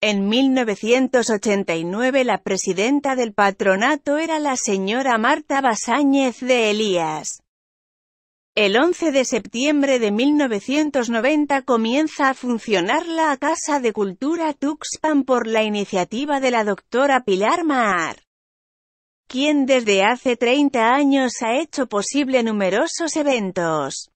En 1989 la presidenta del patronato era la señora Marta Basáñez de Elías. El 11 de septiembre de 1990 comienza a funcionar la Casa de Cultura Tuxpan por la iniciativa de la doctora Pilar Mar, quien desde hace 30 años ha hecho posible numerosos eventos,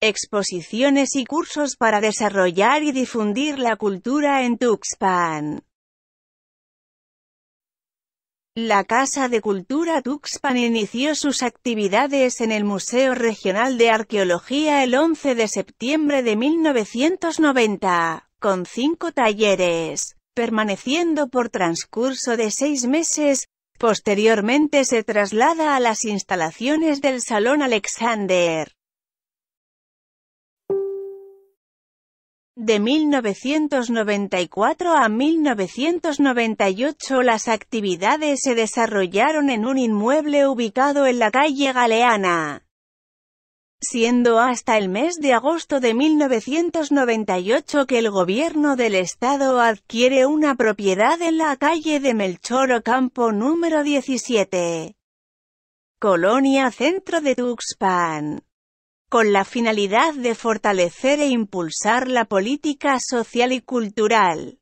exposiciones y cursos para desarrollar y difundir la cultura en Tuxpan. La Casa de Cultura Tuxpan inició sus actividades en el Museo Regional de Arqueología el 11 de septiembre de 1990, con cinco talleres, permaneciendo por transcurso de seis meses, posteriormente se traslada a las instalaciones del Salón Alexander. De 1994 a 1998 las actividades se desarrollaron en un inmueble ubicado en la calle Galeana, siendo hasta el mes de agosto de 1998 que el gobierno del estado adquiere una propiedad en la calle de Melchor Ocampo número 17. Colonia Centro de Tuxpan con la finalidad de fortalecer e impulsar la política social y cultural.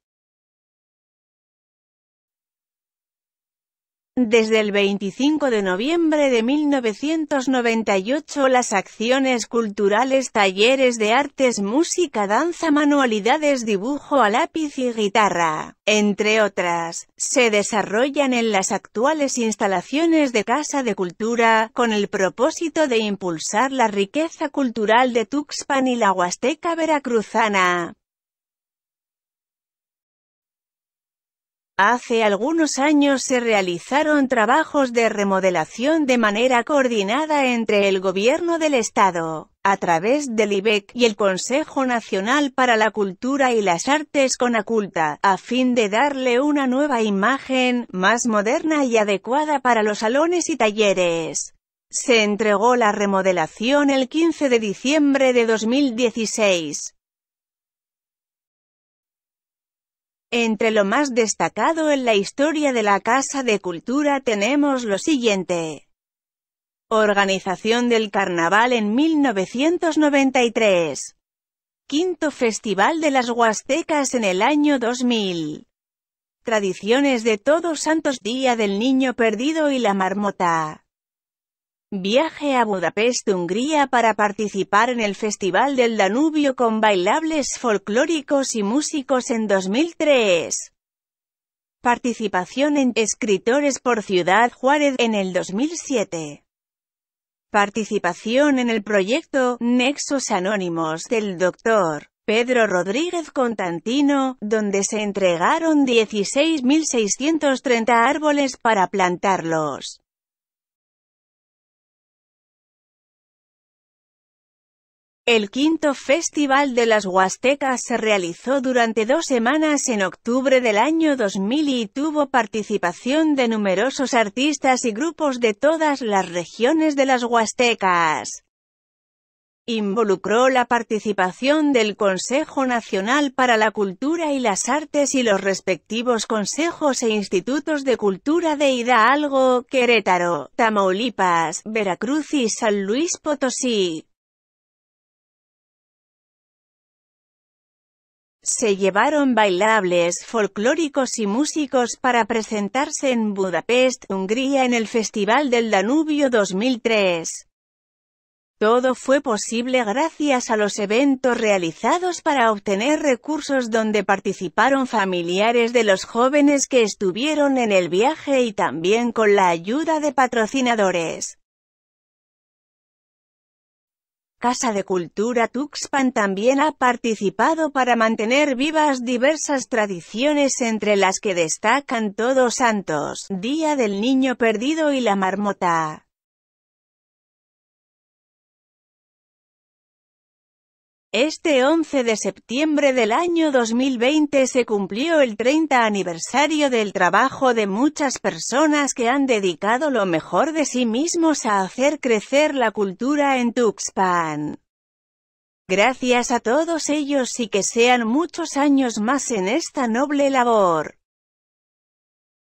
Desde el 25 de noviembre de 1998 las acciones culturales talleres de artes música danza manualidades dibujo a lápiz y guitarra, entre otras, se desarrollan en las actuales instalaciones de Casa de Cultura, con el propósito de impulsar la riqueza cultural de Tuxpan y la Huasteca Veracruzana. Hace algunos años se realizaron trabajos de remodelación de manera coordinada entre el Gobierno del Estado, a través del IBEC, y el Consejo Nacional para la Cultura y las Artes Conaculta, a fin de darle una nueva imagen, más moderna y adecuada para los salones y talleres. Se entregó la remodelación el 15 de diciembre de 2016. Entre lo más destacado en la historia de la Casa de Cultura tenemos lo siguiente. Organización del Carnaval en 1993. Quinto Festival de las Huastecas en el año 2000. Tradiciones de Todos Santos Día del Niño Perdido y la Marmota. Viaje a Budapest, Hungría para participar en el Festival del Danubio con bailables folclóricos y músicos en 2003. Participación en Escritores por Ciudad Juárez en el 2007. Participación en el proyecto Nexos Anónimos del Dr. Pedro Rodríguez Constantino, donde se entregaron 16.630 árboles para plantarlos. El quinto Festival de las Huastecas se realizó durante dos semanas en octubre del año 2000 y tuvo participación de numerosos artistas y grupos de todas las regiones de las Huastecas. Involucró la participación del Consejo Nacional para la Cultura y las Artes y los respectivos consejos e institutos de cultura de Hidalgo, Querétaro, Tamaulipas, Veracruz y San Luis Potosí. Se llevaron bailables, folclóricos y músicos para presentarse en Budapest, Hungría en el Festival del Danubio 2003. Todo fue posible gracias a los eventos realizados para obtener recursos donde participaron familiares de los jóvenes que estuvieron en el viaje y también con la ayuda de patrocinadores. Casa de Cultura Tuxpan también ha participado para mantener vivas diversas tradiciones entre las que destacan Todos Santos, Día del Niño Perdido y la Marmota. Este 11 de septiembre del año 2020 se cumplió el 30 aniversario del trabajo de muchas personas que han dedicado lo mejor de sí mismos a hacer crecer la cultura en Tuxpan. Gracias a todos ellos y que sean muchos años más en esta noble labor.